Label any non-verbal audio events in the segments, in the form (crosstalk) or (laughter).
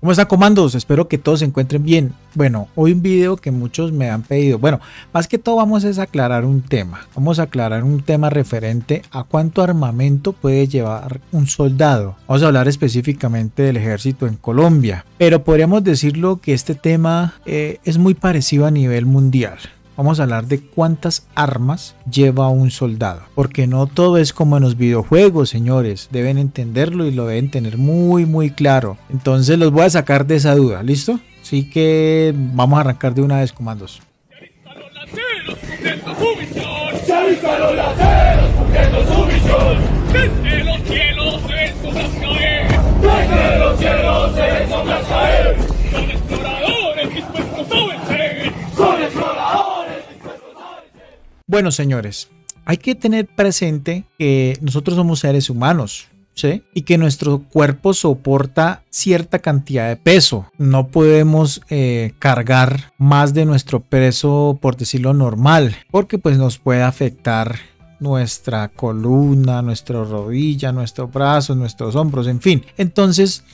¿Cómo están comandos? Espero que todos se encuentren bien. Bueno, hoy un video que muchos me han pedido. Bueno, más que todo vamos a aclarar un tema. Vamos a aclarar un tema referente a cuánto armamento puede llevar un soldado. Vamos a hablar específicamente del ejército en Colombia. Pero podríamos decirlo que este tema eh, es muy parecido a nivel mundial vamos a hablar de cuántas armas lleva un soldado. Porque no todo es como en los videojuegos, señores. Deben entenderlo y lo deben tener muy, muy claro. Entonces los voy a sacar de esa duda, ¿listo? Así que vamos a arrancar de una vez comandos. Los cielos se caer. Desde los cielos se caer. Son exploradores dispuestos a vencer. Son exploradores. Bueno, señores, hay que tener presente que nosotros somos seres humanos. ¿Sí? Y que nuestro cuerpo soporta cierta cantidad de peso. No podemos eh, cargar más de nuestro peso, por decirlo normal, porque pues nos puede afectar nuestra columna, nuestra rodilla, nuestros brazos, nuestros hombros, en fin. Entonces,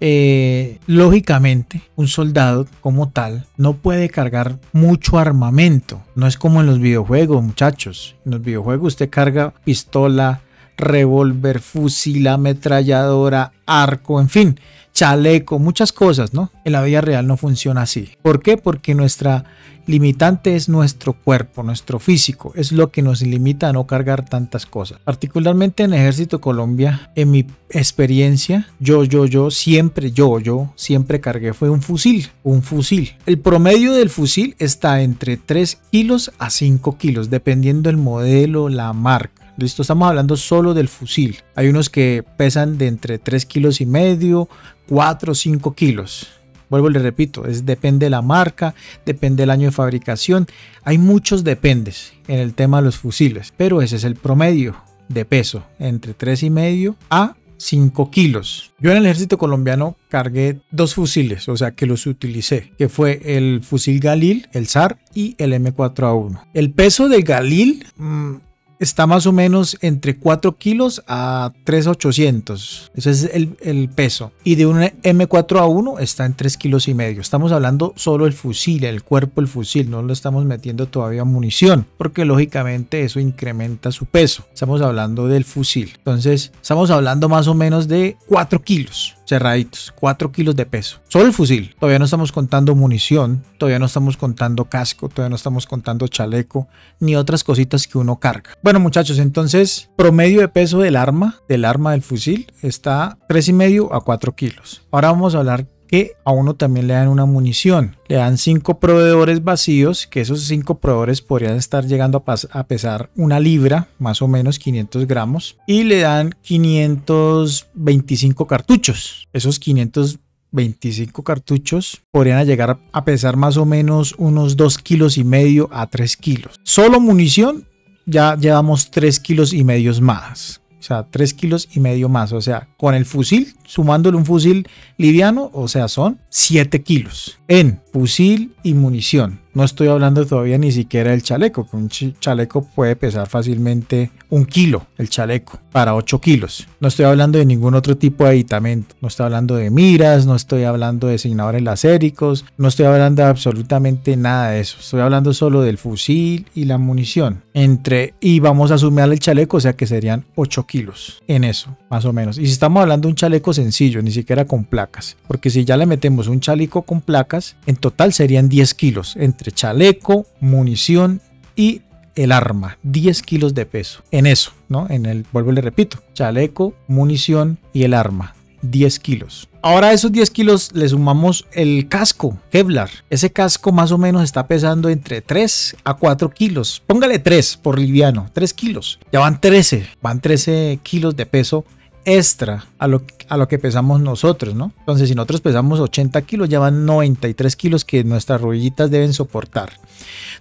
eh, lógicamente, un soldado como tal no puede cargar mucho armamento. No es como en los videojuegos, muchachos. En los videojuegos usted carga pistola, revólver, fusil, ametralladora, arco, en fin, chaleco, muchas cosas, ¿no? En la vida real no funciona así. ¿Por qué? Porque nuestra limitante es nuestro cuerpo, nuestro físico, es lo que nos limita a no cargar tantas cosas. Particularmente en el Ejército Colombia, en mi experiencia, yo, yo, yo, siempre, yo, yo, siempre cargué fue un fusil, un fusil. El promedio del fusil está entre 3 kilos a 5 kilos, dependiendo del modelo, la marca. Listo, estamos hablando solo del fusil. Hay unos que pesan de entre 3 kilos y medio, 4 o 5 kilos. Vuelvo y le repito, es, depende de la marca, depende del año de fabricación. Hay muchos dependes en el tema de los fusiles, pero ese es el promedio de peso, entre 3 y medio a 5 kilos. Yo en el ejército colombiano cargué dos fusiles, o sea que los utilicé, que fue el fusil Galil, el SAR y el M4A1. El peso del Galil mm, está más o menos entre 4 kilos a 3,800. Ese es el, peso. Y de un M4A1 está en 3 kilos y medio. Estamos hablando solo el fusil, el cuerpo del fusil. No lo estamos metiendo todavía munición, porque lógicamente eso incrementa su peso. Estamos hablando del fusil. Entonces, estamos hablando más o menos de 4 kilos cerraditos, 4 kilos de peso. Solo el fusil. Todavía no estamos contando munición, todavía no estamos contando casco, todavía no estamos contando chaleco, ni otras cositas que uno carga. Bueno muchachos, entonces promedio de peso del arma, del arma del fusil, está 3,5 a 4 kilos. Ahora vamos a hablar que a uno también le dan una munición. Le dan cinco proveedores vacíos, que esos cinco proveedores podrían estar llegando a, pesar una libra, más o menos 500 gramos, y le dan 525 cartuchos. Esos 525 cartuchos podrían llegar a pesar más o menos unos 2 kilos y medio a 3 kilos. Solo munición ya llevamos 3 kilos y medio más. O sea, 3 kilos y medio más. O sea, con el fusil, sumándole un fusil liviano, o sea, son 7 kilos en fusil y munición. No estoy hablando todavía ni siquiera del chaleco, que un chaleco puede pesar fácilmente un kilo, el chaleco, para 8 kilos. No estoy hablando de ningún otro tipo de aditamento. No estoy hablando de miras, no estoy hablando de signadores lacéricos, no estoy hablando de absolutamente nada de eso. Estoy hablando solo del fusil y la munición. Entre, y vamos a sumar el chaleco, o sea que serían 8 kilos en eso, más o menos. Y si estamos hablando de un chaleco sencillo, ni siquiera con placas, porque si ya le metemos un chaleco con placas, en total serían 10 kilos entre chaleco, munición y el arma, 10 kilos de peso. En eso, ¿no? En el, vuelvo y le repito, chaleco, munición y el arma, 10 kilos. Ahora a esos 10 kilos le sumamos el casco Kevlar. Ese casco más o menos está pesando entre 3 a 4 kilos. Póngale 3 por liviano, 3 kilos. Ya van 13, van 13 kilos de peso extra a lo, a lo que pesamos nosotros, ¿no? Entonces, si nosotros pesamos 80 kilos, ya van 93 kilos que nuestras rodillitas deben soportar.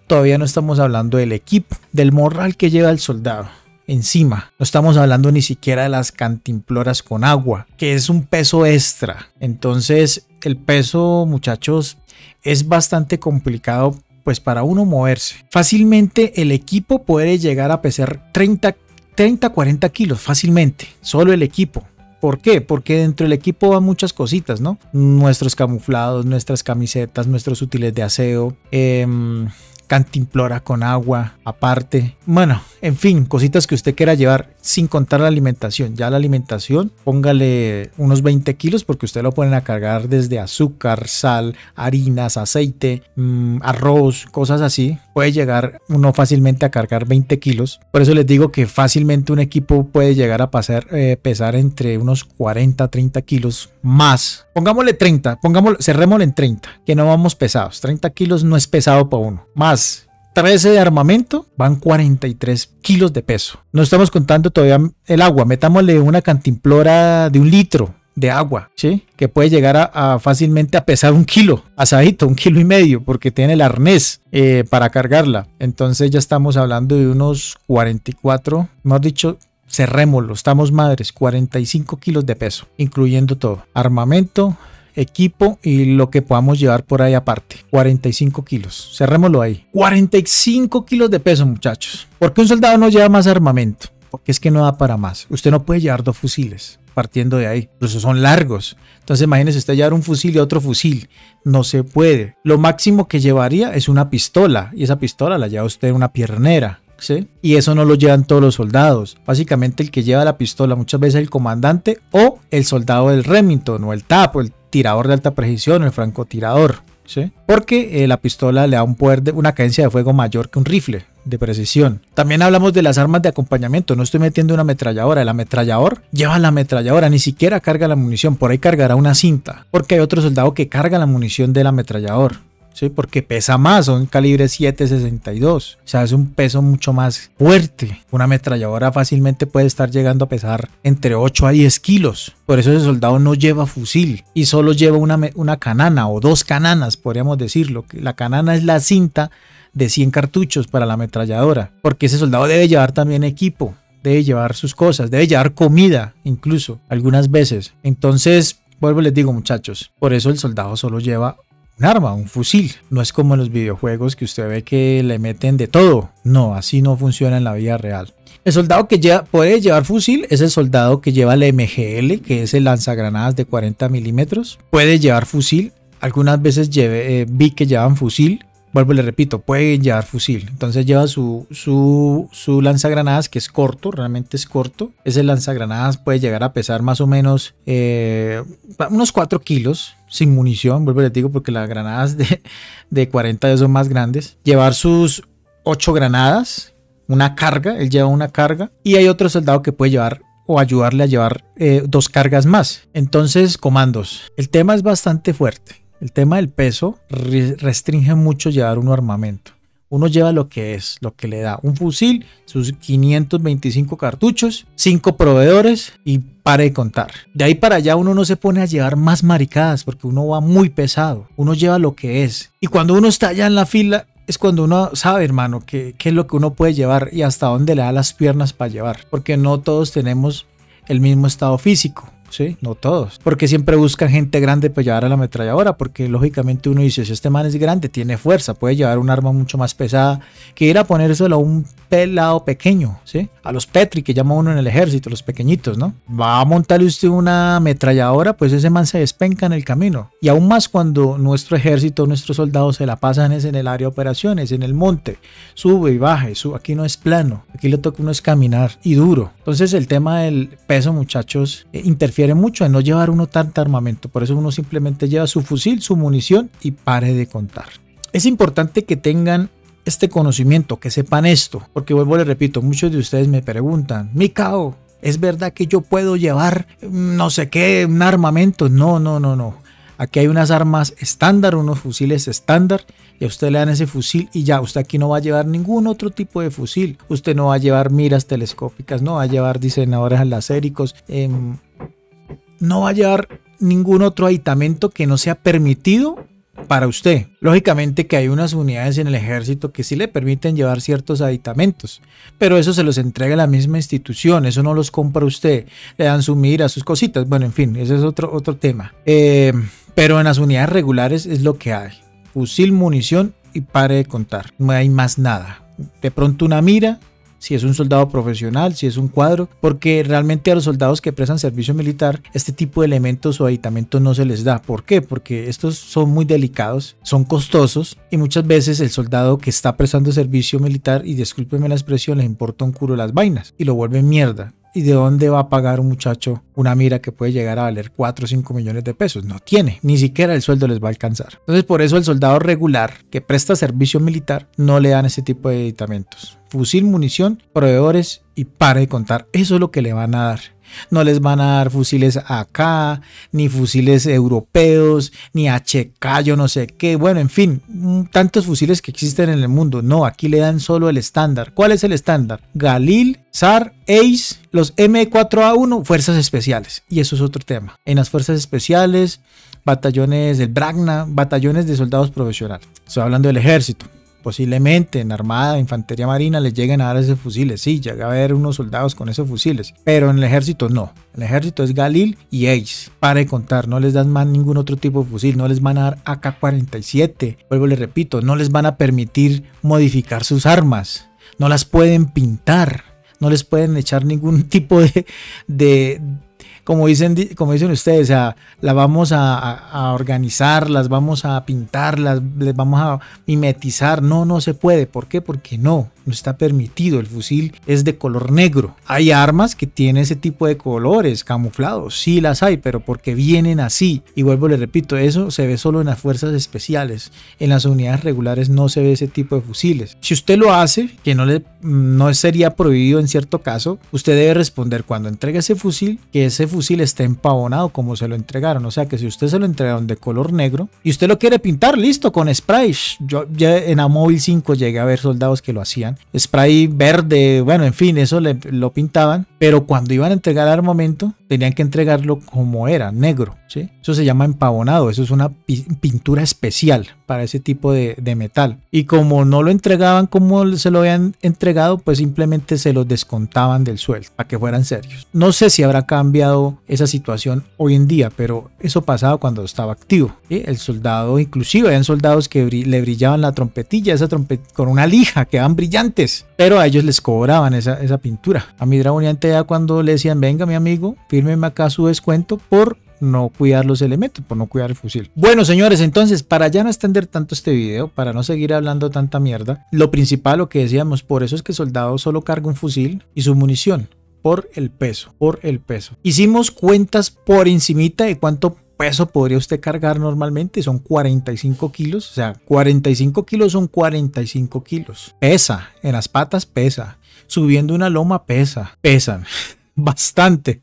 Todavía no estamos hablando del equipo, del morral que lleva el soldado encima. No estamos hablando ni siquiera de las cantimploras con agua, que es un peso extra. Entonces, el peso, muchachos, es bastante complicado pues para uno moverse. Fácilmente el equipo puede llegar a pesar 30 30, 40 kilos fácilmente, solo el equipo. ¿Por qué? Porque dentro del equipo van muchas cositas, ¿no? Nuestros camuflados, nuestras camisetas, nuestros útiles de aseo, eh, cantimplora con agua aparte. Bueno, en fin, cositas que usted quiera llevar sin contar la alimentación. Ya la alimentación, póngale unos 20 kilos porque usted lo pueden cargar desde azúcar, sal, harinas, aceite, mmm, arroz, cosas así. Puede llegar uno fácilmente a cargar 20 kilos. Por eso les digo que fácilmente un equipo puede llegar a pasar, eh, pesar entre unos 40, 30 kilos más. Pongámosle 30, pongámosle, cerrémosle en 30, que no vamos pesados. 30 kilos no es pesado para uno. Más 13 de armamento, van 43 kilos de peso. No estamos contando todavía el agua, metámosle una cantimplora de un litro de agua, ¿sí? Que puede llegar a, fácilmente a pesar un kilo, asadito, un kilo y medio, porque tiene el arnés eh, para cargarla. Entonces ya estamos hablando de unos 44, hemos dicho, cerrémoslo, estamos madres, 45 kilos de peso, incluyendo todo. Armamento, equipo y lo que podamos llevar por ahí aparte. 45 kilos. Cerrémoslo ahí. 45 kilos de peso, muchachos. ¿Por qué un soldado no lleva más armamento? Porque es que no da para más. Usted no puede llevar dos fusiles partiendo de ahí. Incluso son largos. Entonces imagínese usted llevar un fusil y otro fusil. No se puede. Lo máximo que llevaría es una pistola. Y esa pistola la lleva usted en una piernera. ¿Sí? Y eso no lo llevan todos los soldados. Básicamente el que lleva la pistola muchas veces es el comandante o el soldado del Remington o el TAP o el tirador de alta precisión, el francotirador, ¿sí? Porque eh, la pistola le da un poder de una cadencia de fuego mayor que un rifle de precisión. También hablamos de las armas de acompañamiento. No estoy metiendo una ametralladora. El ametrallador lleva la ametralladora, ni siquiera carga la munición. Por ahí cargará una cinta. Porque hay otro soldado que carga la munición del ametrallador. ¿Sí? Porque pesa más, son calibre 7.62. O sea, es un peso mucho más fuerte. Una ametralladora fácilmente puede estar llegando a pesar entre 8 a 10 kilos. Por eso ese soldado no lleva fusil y solo lleva una, una canana o dos cananas, podríamos decirlo. La canana es la cinta de 100 cartuchos para la ametralladora. Porque ese soldado debe llevar también equipo debe llevar sus cosas, debe llevar comida incluso algunas veces. Entonces, vuelvo les digo muchachos, por eso el soldado solo lleva un arma, un fusil. No es como en los videojuegos que usted ve que le meten de todo. No, así no funciona en la vida real. El soldado que puede llevar fusil es el soldado que lleva el MGL, que es el lanzagranadas de 40 milímetros. Puede llevar fusil. Algunas veces eh, vi que llevan fusil vuelvo y le repito, puede llevar fusil. Entonces lleva su, su, su, lanzagranadas que es corto, realmente es corto. Ese lanzagranadas puede llegar a pesar más o menos eh, unos 4 kilos sin munición, vuelvo y le digo porque las granadas de, (laughs) de 40 son más grandes. Llevar sus 8 granadas, una carga, él lleva una carga. Y hay otro soldado que puede llevar o ayudarle a llevar eh, dos cargas más. Entonces, comandos. El tema es bastante fuerte el tema del peso restringe mucho llevar un armamento. Uno lleva lo que es, lo que le da. Un fusil, sus 525 cartuchos, 5 proveedores y pare de contar. De ahí para allá uno no se pone a llevar más maricadas porque uno va muy pesado. Uno lleva lo que es. Y cuando uno está allá en la fila, es cuando uno sabe, hermano, qué es lo que uno puede llevar y hasta dónde le da las piernas para llevar. Porque no todos tenemos el mismo estado físico. Sí, no todos. Porque siempre buscan gente grande para llevar a la ametralladora. Porque lógicamente uno dice: si este man es grande, tiene fuerza, puede llevar un arma mucho más pesada que ir a ponérselo a un pelado pequeño, ¿sí? A los Petri que llama uno en el ejército, los pequeñitos, ¿no? Va a montarle usted una ametralladora, pues ese man se despenca en el camino. Y aún más cuando nuestro ejército, nuestros soldados se la pasan en el área de operaciones, en el monte, sube y baja. Sube. Aquí no es plano, aquí le toca uno es caminar y duro. Entonces, el tema del peso, muchachos, eh, interfiere mucho en no llevar uno tanto armamento. Por eso uno simplemente lleva su fusil, su munición y pare de contar. Es importante que tengan este conocimiento, que sepan esto, porque vuelvo le repito, muchos de ustedes me preguntan, Mikao, ¿es verdad que yo puedo llevar no sé qué, un armamento? No, no, no, no. Aquí hay unas armas estándar, unos fusiles estándar, y a usted le dan ese fusil y ya, usted aquí no va a llevar ningún otro tipo de fusil. Usted no va a llevar miras telescópicas, no va a llevar diseñadores lacéricos, eh, no va a llevar ningún otro aditamento que no sea permitido para usted. Lógicamente que hay unas unidades en el ejército que sí le permiten llevar ciertos aditamentos, pero eso se los entrega la misma institución, eso no los compra usted, le dan su mira, sus cositas, bueno, en fin, ese es otro, otro tema. Eh, pero en las unidades regulares es lo que hay, fusil, munición y pare de contar, no hay más nada. De pronto una mira, si es un soldado profesional, si es un cuadro, porque realmente a los soldados que prestan servicio militar, este tipo de elementos o aditamentos no se les da. ¿Por qué? Porque estos son muy delicados, son costosos y muchas veces el soldado que está prestando servicio militar, y discúlpeme la expresión, les importa un culo las vainas y lo vuelven mierda. ¿Y de dónde va a pagar un muchacho una mira que puede llegar a valer 4 o 5 millones de pesos? No tiene, ni siquiera el sueldo les va a alcanzar. Entonces por eso el soldado regular que presta servicio militar no le dan ese tipo de editamentos. Fusil, munición, proveedores y para de contar. Eso es lo que le van a dar. No les van a dar fusiles acá, ni fusiles europeos, ni HK, yo no sé qué. Bueno, en fin, mm, tantos fusiles que existen en el mundo. No, aquí le dan solo el estándar. ¿Cuál es el estándar? Galil, SAR, ACE, los M4A1, fuerzas especiales. Y eso es otro tema. En las fuerzas especiales, batallones del Bragna, batallones de soldados profesionales. Estoy hablando del ejército posiblemente en Armada, Infantería Marina les lleguen a dar esos fusiles. Sí, llega a haber unos soldados con esos fusiles, pero en el ejército no. El ejército es Galil y Ace. Para de contar, no les dan más ningún otro tipo de fusil, no les van a dar AK-47. Vuelvo, le repito, no les van a permitir modificar sus armas, no las pueden pintar, no les pueden echar ningún (laughs) tipo de como dicen, como dicen ustedes, o sea, vamos a, organizar, las vamos a pintar, las les vamos a mimetizar. No, no se puede. ¿Por qué? Porque no, no está permitido. El fusil es de color negro. Hay armas que tienen ese tipo de colores camuflados, sí las hay, pero porque vienen así. Y vuelvo, le repito, eso se ve solo en las fuerzas especiales. En las unidades regulares no se ve ese tipo de fusiles. Si usted lo hace, que no le no sería prohibido en cierto caso, usted debe responder cuando entregue ese fusil que ese fusil fusil está empavonado como se lo entregaron. O sea que si usted se lo entregaron de color negro y usted lo quiere pintar, listo, con spray. Yo ya en Amóvil 5 llegué a ver soldados que lo hacían. Spray verde, bueno, en fin, eso lo pintaban. Pero cuando iban a entregar armamento, tenían que entregarlo como era, negro. ¿sí? Eso se llama empavonado. Eso es una pintura especial para ese tipo de, de metal. Y como no lo entregaban como se lo habían entregado, pues simplemente se lo descontaban del sueldo para que fueran serios. No sé si habrá cambiado esa situación hoy en día, pero eso pasaba cuando estaba activo. El soldado, inclusive, habían soldados que le brillaban la trompetilla, esa con una lija, que eran brillantes, pero a ellos les cobraban esa, pintura. A mi dragoniante ya cuando le decían, venga mi amigo, fírmeme acá su descuento por no cuidar los elementos, por no cuidar el fusil. Bueno, señores, entonces, para ya no extender tanto este video, para no seguir hablando tanta mierda, lo principal, lo que decíamos, por eso es que soldado solo carga un fusil y su munición por el peso, por el peso. Hicimos cuentas por encimita de cuánto peso podría usted cargar normalmente. Son 45 kilos. O sea, 45 kilos son 45 kilos. Pesa. En las patas pesa. Subiendo una loma pesa. Pesan. (laughs) Bastante.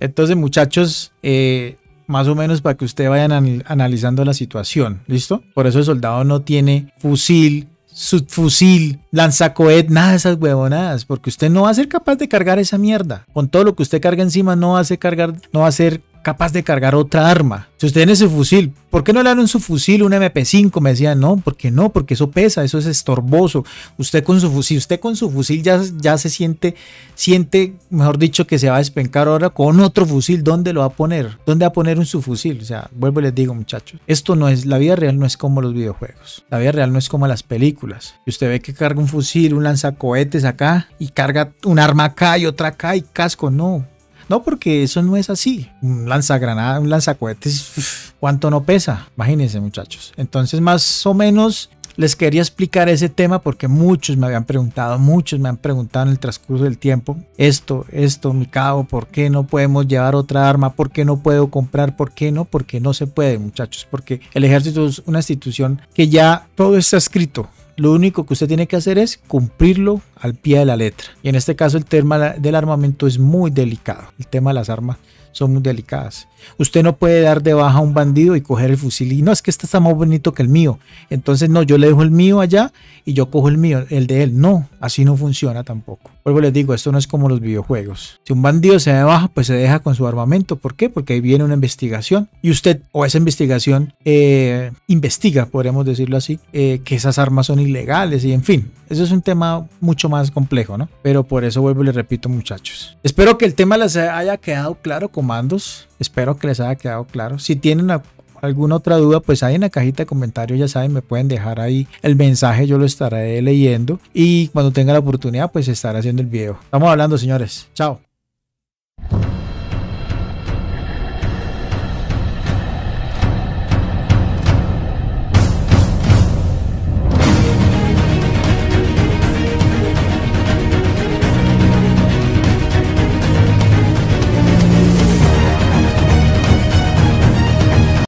Entonces, muchachos, eh, más o menos para que usted vayan analizando la situación. ¿Listo? Por eso el soldado no tiene fusil, subfusil, lanzacohet, nada de esas huevonadas, porque usted no va a ser capaz de cargar esa mierda. Con todo lo que usted carga encima, no va a ser cargar, no va a ser capaz de cargar otra arma. Si usted tiene ese fusil, ¿por qué no le dan su fusil, un MP5? Me decían, no, ¿por qué no? Porque eso pesa, eso es estorboso. Usted con su fusil, usted con su fusil ya, ya se siente, siente, mejor dicho, que se va a despencar ahora con otro fusil. ¿Dónde lo va a poner? ¿Dónde va a poner un su fusil? O sea, vuelvo y les digo, muchachos, esto no es, la vida real no es como los videojuegos. La vida real no es como las películas. Y usted ve que carga un fusil, un lanzacohetes acá y carga un arma acá y otra acá y casco. No, no, porque eso no es así. Un lanzagranada, un lanzacohetes, ¿cuánto no pesa? Imagínense, muchachos. Entonces, más o menos les quería explicar ese tema porque muchos me habían preguntado, muchos me han preguntado en el transcurso del tiempo, esto, esto, mi cabo, ¿por qué no podemos llevar otra arma? ¿Por qué no puedo comprar? ¿Por qué no? Porque no se puede, muchachos, porque el ejército es una institución que ya todo está escrito. Lo único que usted tiene que hacer es cumplirlo al pie de la letra. Y en este caso el tema del armamento es muy delicado. El tema de las armas son muy delicadas. Usted no puede dar de baja a un bandido y coger el fusil y no es que este está más bonito que el mío. Entonces no, yo le dejo el mío allá y yo cojo el mío, el de él. No, así no funciona tampoco. Luego les digo, esto no es como los videojuegos. Si un bandido se da de baja, pues se deja con su armamento. ¿Por qué? Porque ahí viene una investigación y usted o esa investigación eh, investiga, podríamos decirlo así, eh, que esas armas son ilegales y en fin. Eso es un tema mucho más complejo, ¿no? Pero por eso vuelvo y les repito, muchachos. Espero que el tema les haya quedado claro, comandos. Espero que les haya quedado claro. Si tienen alguna otra duda, pues ahí en la cajita de comentarios, ya saben, me pueden dejar ahí el mensaje, yo lo estaré leyendo y cuando tenga la oportunidad, pues estaré haciendo el video. Estamos hablando, señores. Chao.